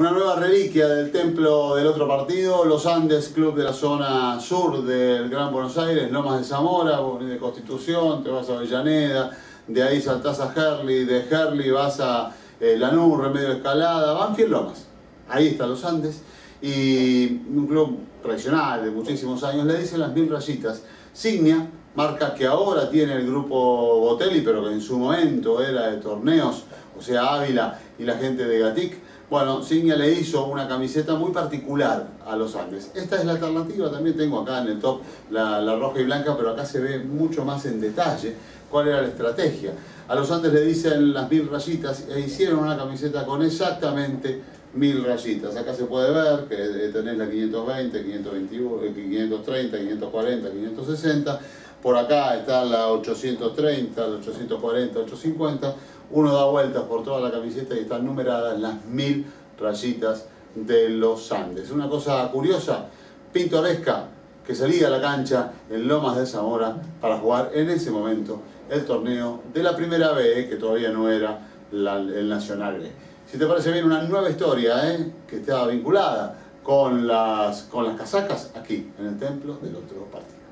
Una nueva reliquia del templo del otro partido, Los Andes, club de la zona sur del Gran Buenos Aires, Lomas de Zamora, de Constitución, te vas a Avellaneda, de ahí saltás a Herli, de Herli vas a eh, Lanús, Remedio Escalada, Banfield Lomas. Ahí está Los Andes. Y un club tradicional de muchísimos años, le dicen las mil rayitas. Signia, marca que ahora tiene el grupo Botelli, pero que en su momento era de torneos, o sea, Ávila y la gente de Gatic bueno, Signia le hizo una camiseta muy particular a los Andes. Esta es la alternativa, también tengo acá en el top la, roja y blanca, pero acá se ve mucho más en detalle cuál era la estrategia. A los Andes le dicen las mil rayitas e hicieron una camiseta con exactamente mil rayitas. Acá se puede ver que tenés la 520, 521, 530, 540, 560. Por acá está la 830, la 840, 850 uno da vueltas por toda la camiseta y están numeradas las mil rayitas de los Andes. Una cosa curiosa, pintoresca, que salía a la cancha en Lomas de Zamora para jugar en ese momento el torneo de la primera B, que todavía no era el Nacional B. Si te parece bien, una nueva historia ¿eh? que está vinculada con las, con las casacas aquí, en el templo del otro partido.